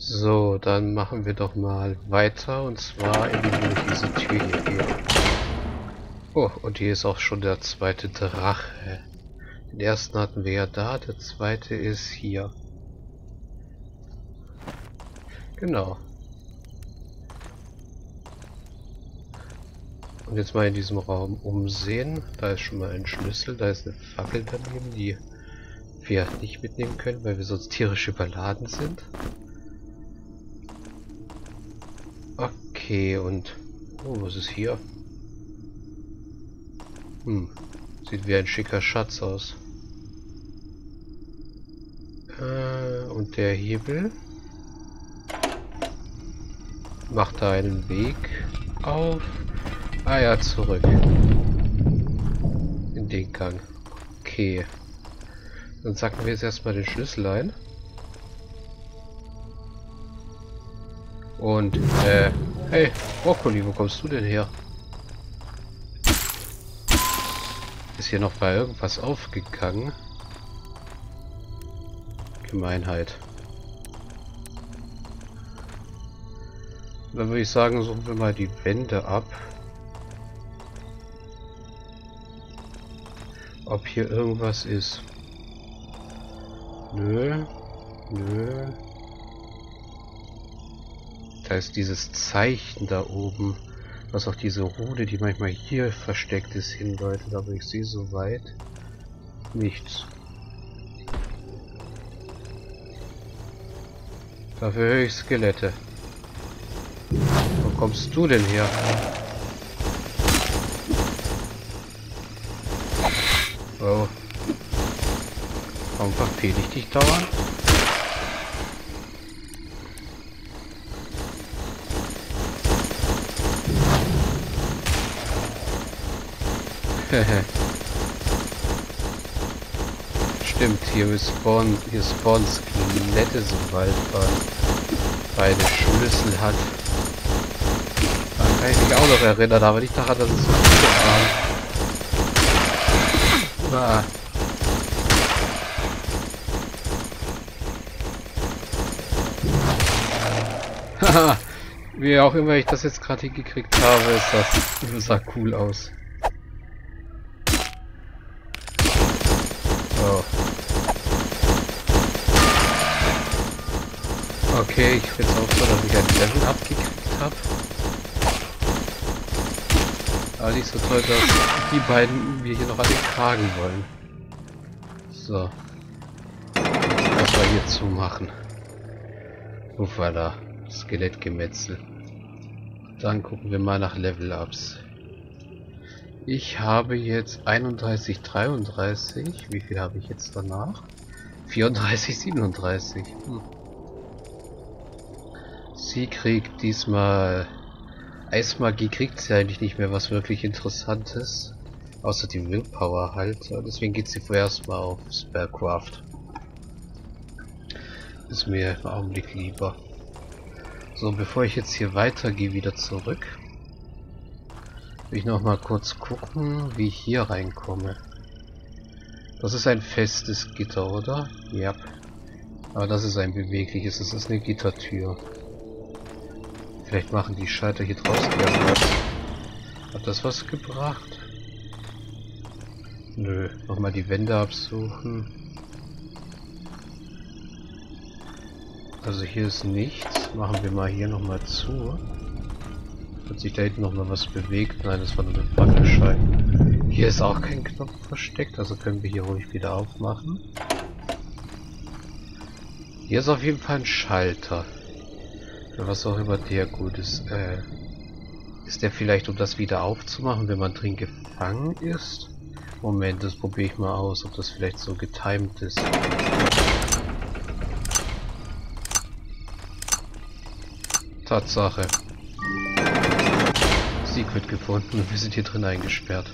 So, dann machen wir doch mal weiter und zwar in diese Tür hier. Oh, und hier ist auch schon der zweite Drache. Den ersten hatten wir ja da, der zweite ist hier. Genau. Und jetzt mal in diesem Raum umsehen. Da ist schon mal ein Schlüssel, da ist eine Fackel daneben, die wir nicht mitnehmen können, weil wir sonst tierisch überladen sind. Okay, und... Oh, was ist hier? Hm, sieht wie ein schicker Schatz aus. Äh, und der Hebel macht da einen Weg auf. Ah ja, zurück. In den Gang. Okay. Dann sacken wir jetzt erstmal den Schlüssel ein. Und, äh, hey, Brokkoli, wo kommst du denn her? Ist hier noch bei irgendwas aufgegangen? Gemeinheit. Dann würde ich sagen, suchen wir mal die Wände ab. Ob hier irgendwas ist. Nö. Nö. Da ist dieses Zeichen da oben, was auf diese Rune, die manchmal hier versteckt ist, hindeutet, aber ich sehe soweit nichts. Dafür höre ich Skelette. Wo kommst du denn her? Oh. Warum verfehle ich dich dauernd? Stimmt, hier spawnen, hier spawnen Skelette sobald man beide Schlüssel hat. Daran kann ich mich auch noch erinnern, aber nicht daran, dass es so viele waren. Ah. Wie auch immer ich das jetzt gerade hingekriegt habe, ist das, das sah cool aus. Okay, ich finde es auch so, dass ich ein Level abgekriegt habe. Aber nicht so toll, dass die beiden mir hier noch an den Kragen wollen. So. Was wir hier zumachen. Uffala. Skelettgemetzel. Dann gucken wir mal nach Level-Ups. Ich habe jetzt 31, 33. Wie viel habe ich jetzt danach? 34, 37. Hm. Sie kriegt diesmal... Eismagie kriegt sie eigentlich nicht mehr was wirklich Interessantes. Außer die Willpower halt. Deswegen geht sie vorerst mal auf Spellcraft. Ist mir im Augenblick lieber. So, bevor ich jetzt hier weitergehe, wieder zurück. Ich noch mal kurz gucken, wie ich hier reinkomme. Das ist ein festes Gitter, oder? Ja. Aber das ist ein bewegliches, das ist eine Gittertür. Vielleicht machen die Schalter hier draußen was. Hat das was gebracht? Nö, nochmal die Wände absuchen. Also hier ist nichts. Machen wir mal hier nochmal zu. Hat sich da hinten nochmal was bewegt? Nein, das war nur ein Wackelschein. Hier ist auch kein Knopf versteckt, also können wir hier ruhig wieder aufmachen. Hier ist auf jeden Fall ein Schalter. Für was auch immer der gut ist. Äh, ist der vielleicht, um das wieder aufzumachen, wenn man drin gefangen ist? Moment, das probiere ich mal aus, ob das vielleicht so getimed ist. Tatsache. Secret gefunden wir sind hier drin eingesperrt.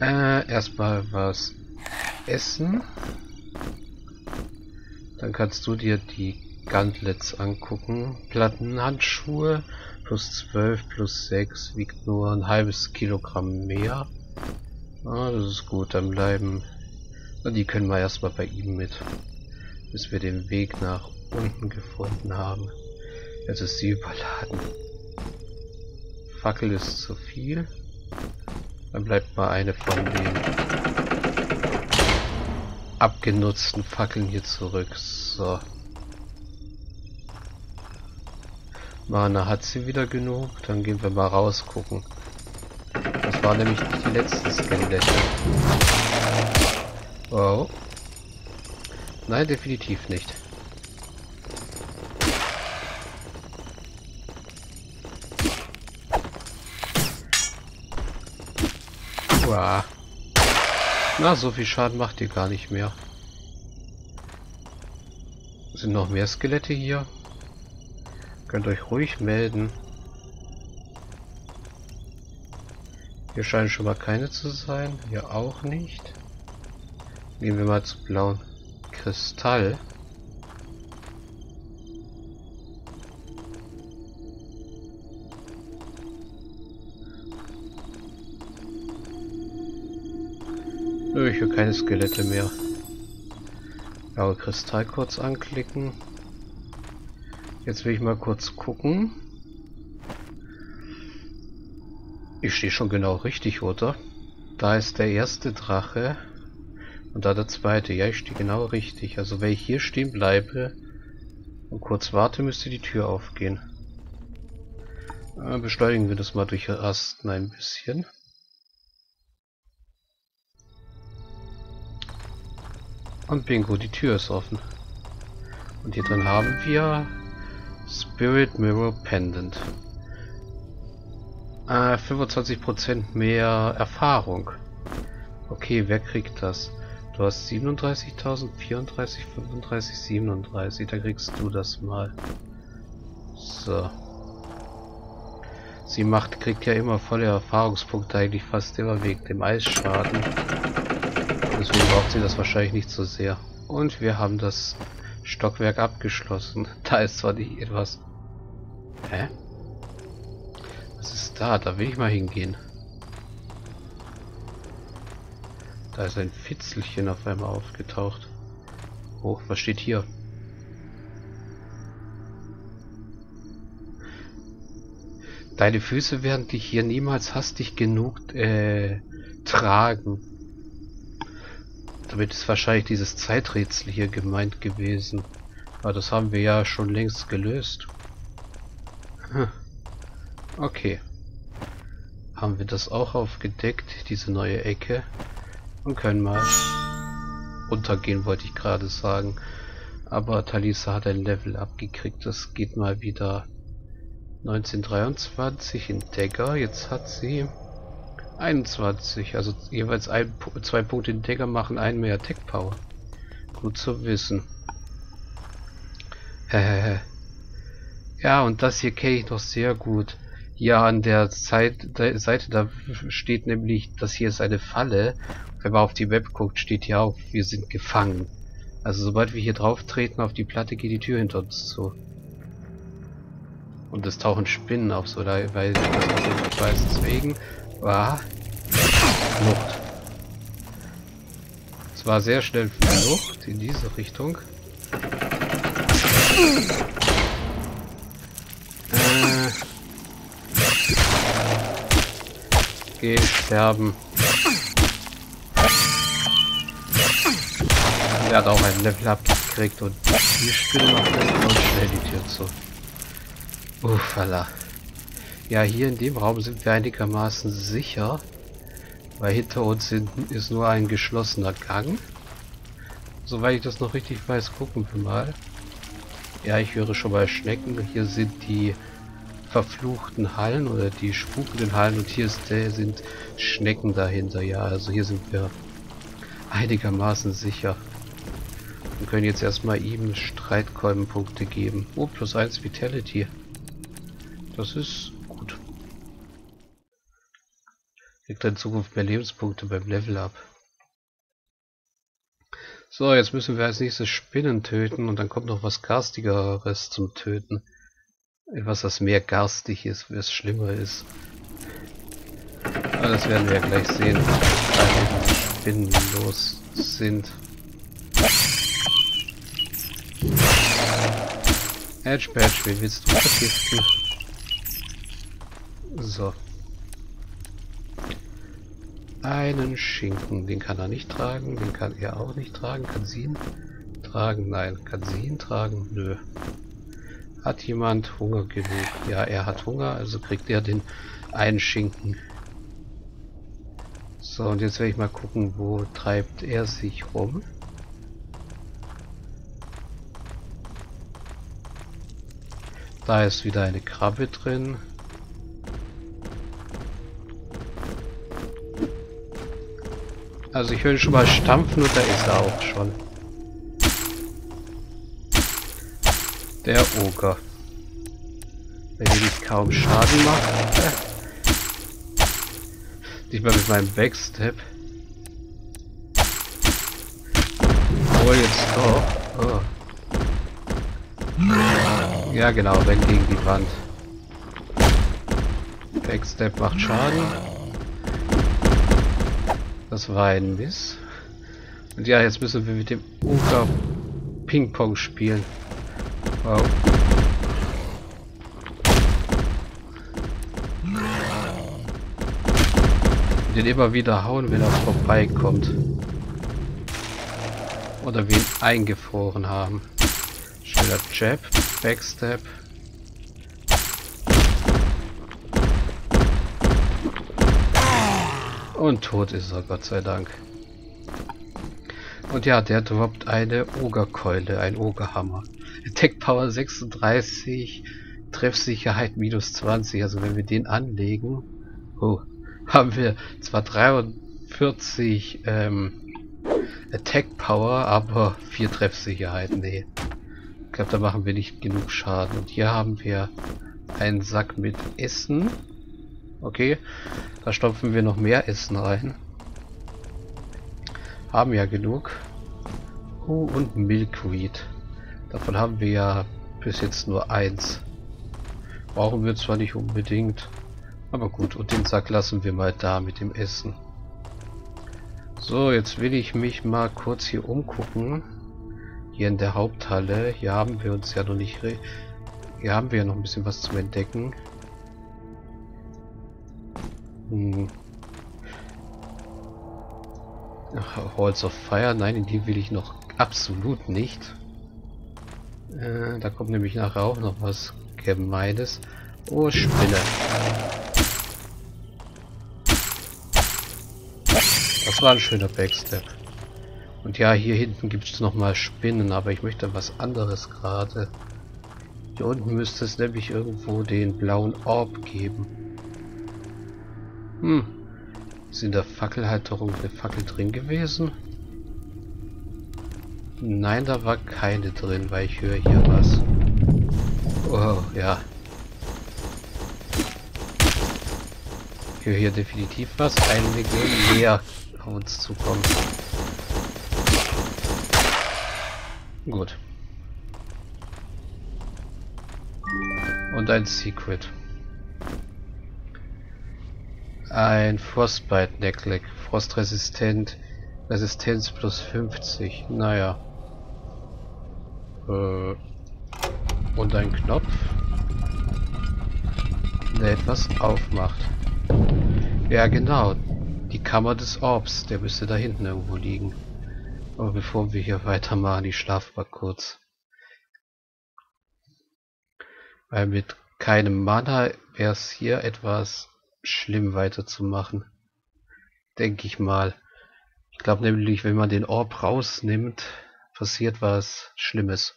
Äh, erstmal was essen. Dann kannst du dir die Gauntlets angucken. Plattenhandschuhe plus 12 plus 6 wiegt nur ein halbes Kilogramm mehr. Ah, das ist gut, dann bleiben. Na, die können wir erstmal bei ihm mit. Bis wir den Weg nach unten gefunden haben. Jetzt ist sie überladen. Fackel ist zu viel. Dann bleibt mal eine von den abgenutzten Fackeln hier zurück. So. Mana hat sie wieder genug. Dann gehen wir mal rausgucken. Das war nämlich nicht die letzten Skelette. Oh. Nein, definitiv nicht. Uah. Na, so viel Schaden macht ihr gar nicht mehr. Sind noch mehr Skelette hier? Könnt euch ruhig melden. Hier scheinen schon mal keine zu sein. Hier auch nicht. Gehen wir mal zu blauen Kristall. Nö, ich will keine Skelette mehr. Blaue Kristall kurz anklicken. Jetzt will ich mal kurz gucken. Ich stehe schon genau richtig, oder? Da ist der erste Drache. Und da der zweite. Ja, ich stehe genau richtig. Also wenn ich hier stehen bleibe und kurz warte, müsste die Tür aufgehen. Äh, beschleunigen wir das mal durch Rasten ein bisschen. Und bingo, die Tür ist offen. Und hier drin haben wir Spirit Mirror Pendant. Äh, 25% mehr Erfahrung. Okay, wer kriegt das? Du hast 37.000, 34, 35, 37. Da kriegst du das mal. So. Sie macht, kriegt ja immer volle Erfahrungspunkte, eigentlich fast immer wegen dem Eisschaden. Deswegen braucht sie das wahrscheinlich nicht so sehr. Und wir haben das Stockwerk abgeschlossen. Da ist zwar nicht etwas. Hä? Was ist da? Da will ich mal hingehen. Da ist ein Fitzelchen auf einmal aufgetaucht. Oh, was steht hier? Deine Füße werden dich hier niemals hastig genug äh, tragen. Damit ist wahrscheinlich dieses Zeiträtsel hier gemeint gewesen. Aber das haben wir ja schon längst gelöst. Hm. Okay. Haben wir das auch aufgedeckt, diese neue Ecke. Und können mal runtergehen, wollte ich gerade sagen. Aber Talisa hat ein Level abgekriegt. Das geht mal wieder 1923 in Dagger. Jetzt hat sie 21, also jeweils ein, zwei Punkte in Dagger machen einen mehr Tech Power. Gut zu wissen. ja, und das hier kenne ich noch sehr gut. Hier an der Seite, da steht nämlich, das hier ist eine Falle. Wenn man auf die Web guckt, steht hier auch, wir sind gefangen. Also sobald wir hier drauf treten auf die Platte, geht die Tür hinter uns zu. Und es tauchen Spinnen auf, so da, weil ich weiß. Deswegen war Flucht. Es war sehr schnell Flucht in diese Richtung. Äh. Geh sterben. Er hat auch ein Level abgekriegt und die Spinnen auf der und schnell die Tür zu. Uffala. Ja, hier in dem Raum sind wir einigermaßen sicher. Weil hinter uns sind, ist nur ein geschlossener Gang. Soweit ich das noch richtig weiß, gucken wir mal. Ja, ich höre schon mal Schnecken. Hier sind die verfluchten Hallen oder die spukenden Hallen und hier ist der, sind Schnecken dahinter. Ja, also hier sind wir einigermaßen sicher. Wir können jetzt erstmal ihm Streitkolbenpunkte geben. Oh, plus 1 Vitality. Das ist Kriegt in Zukunft mehr Lebenspunkte beim Level up. So, jetzt müssen wir als nächstes Spinnen töten und dann kommt noch was Garstigeres zum Töten. Etwas, das mehr garstig ist, was schlimmer ist. Aber das werden wir ja gleich sehen, weil die Spinnen los sind. Edge Badge, wen willst du vergiften? So. Einen Schinken, den kann er nicht tragen, den kann er auch nicht tragen. Kann sie ihn tragen? Nein. Kann sie ihn tragen? Nö. Hat jemand Hunger genug? Ja, er hat Hunger, also kriegt er den einen Schinken. So, und jetzt werde ich mal gucken, wo treibt er sich rum. Da ist wieder eine Krabbe drin. Also ich höre schon mal stampfen und da ist er auch schon. Der Oger. Der will ich kaum Schaden macht. Nicht mal mit meinem Backstep. Oh, jetzt doch. Oh. Ja genau, renn gegen die Wand. Backstep macht Schaden. Das war ein. Und ja, jetzt müssen wir mit dem Uka Ping-Pong spielen. Wow. Den immer wieder hauen, wenn er vorbeikommt. Oder wir ihn eingefroren haben. Schneller Jab, Backstep. Und tot ist er, Gott sei Dank. Und ja, der droppt eine Ogerkeule, ein Ogerhammer. Attack Power 36, Treffsicherheit minus 20. Also wenn wir den anlegen, oh, haben wir zwar 43 ähm, Attack Power, aber 4 Treffsicherheit. Nee. Ich glaube, da machen wir nicht genug Schaden. Und hier haben wir einen Sack mit Essen. Okay, da stopfen wir noch mehr Essen rein. Haben ja genug. Oh, und Milkweed. Davon haben wir ja bis jetzt nur eins. Brauchen wir zwar nicht unbedingt, aber gut. Und den Sack lassen wir mal da mit dem Essen. So, jetzt will ich mich mal kurz hier umgucken. Hier in der Haupthalle. Hier haben wir uns ja noch nicht... Hier haben wir ja noch ein bisschen was zu entdecken. Hm. Halls of Fire, nein, in die will ich noch absolut nicht. Äh, da kommt nämlich nachher auch noch was Gemeines. Oh, Spinne. Das war ein schöner Backstep. Und ja, hier hinten gibt es nochmal Spinnen, aber ich möchte was anderes gerade. Hier unten müsste es nämlich irgendwo den blauen Orb geben. Hm. Ist in der Fackelhalterung eine Fackel drin gewesen? Nein, da war keine drin, weil ich höre hier was. Oh, ja. Ich höre hier definitiv was. Einige mehr auf uns zukommen. Gut. Und ein Secret. Ein Frostbite Necklick. Frostresistent. Resistenz plus 50. Naja. Äh. Und ein Knopf. Der etwas aufmacht. Ja genau. Die Kammer des Orbs. Der müsste da hinten irgendwo liegen. Aber bevor wir hier weitermachen, ich schlafe mal kurz. Weil mit keinem Mana wäre es hier etwas schlimm weiterzumachen. Denke ich mal. Ich glaube nämlich, wenn man den Orb rausnimmt, passiert was Schlimmes.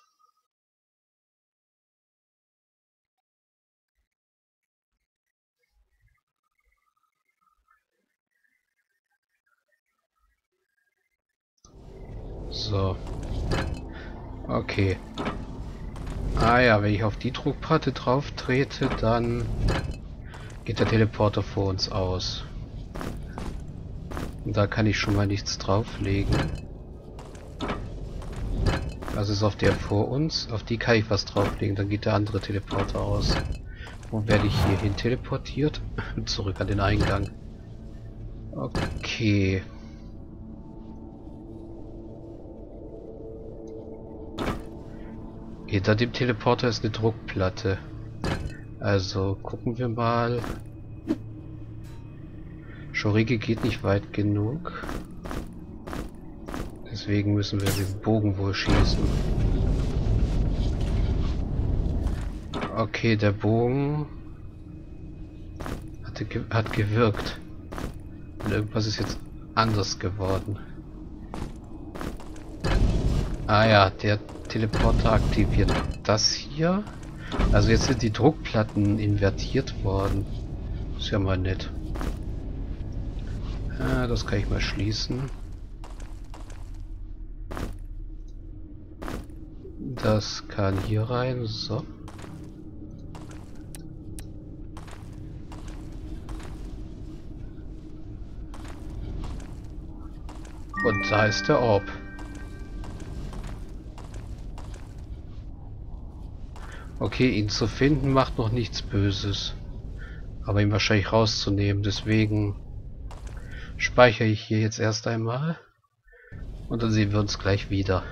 So. Okay. Ah ja, wenn ich auf die Druckplatte drauf trete, dann geht der Teleporter vor uns aus. Und da kann ich schon mal nichts drauflegen. Also ist auf der vor uns. Auf die kann ich was drauflegen. Dann geht der andere Teleporter aus. Wo werde ich hier hin teleportiert? Zurück an den Eingang. Okay. Hinter dem Teleporter ist eine Druckplatte. Also gucken wir mal. Schorige geht nicht weit genug. Deswegen müssen wir den Bogen wohl schießen. Okay, der Bogen hatte, hat gewirkt. Und irgendwas ist jetzt anders geworden. Ah ja, der Teleporter aktiviert das hier. Also jetzt sind die Druckplatten invertiert worden. Ist ja mal nett. Ah, das kann ich mal schließen. Das kann hier rein. So. Und da ist der Orb. Okay, ihn zu finden macht noch nichts Böses. Aber ihn wahrscheinlich rauszunehmen, deswegen speichere ich hier jetzt erst einmal. Und dann sehen wir uns gleich wieder.